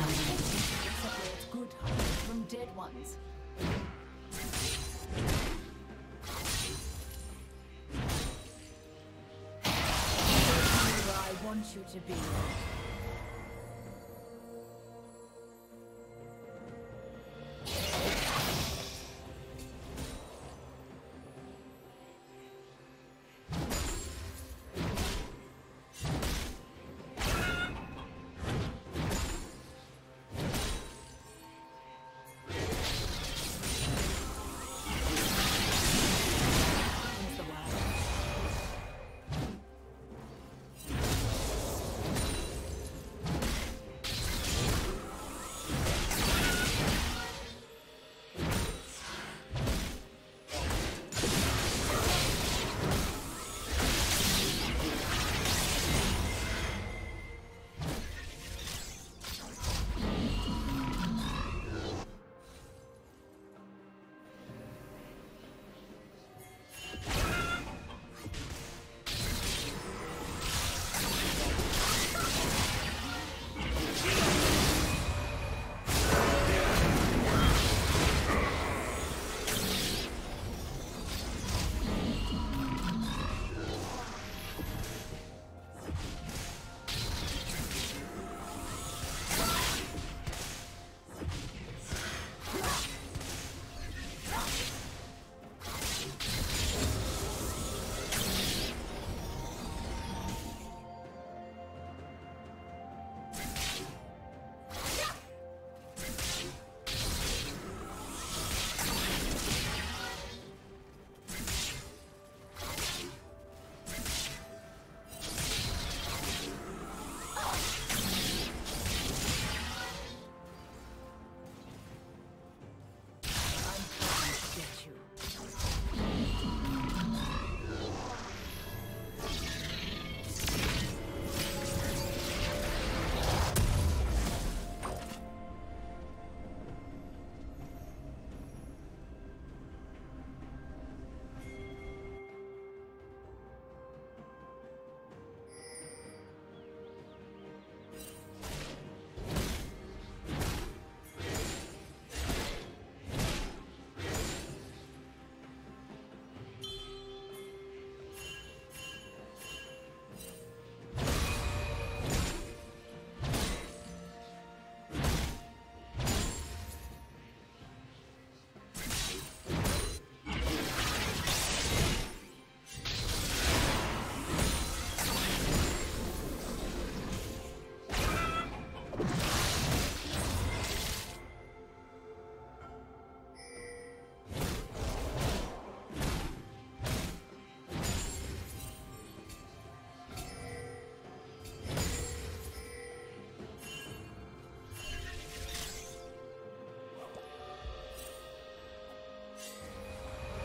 First love. Separates good hearts from dead ones. I want you to be.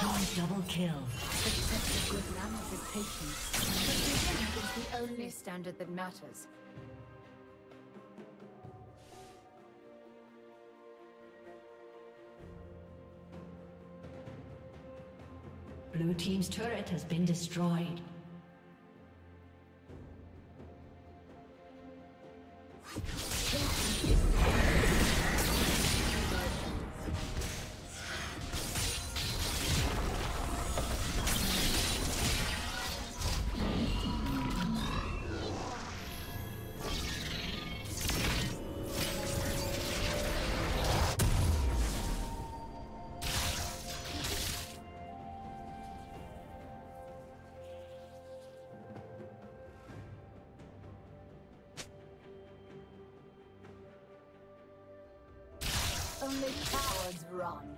Double kill. Success a good is patience. But is the only standard that matters. Blue Team's turret has been destroyed. Cowards run.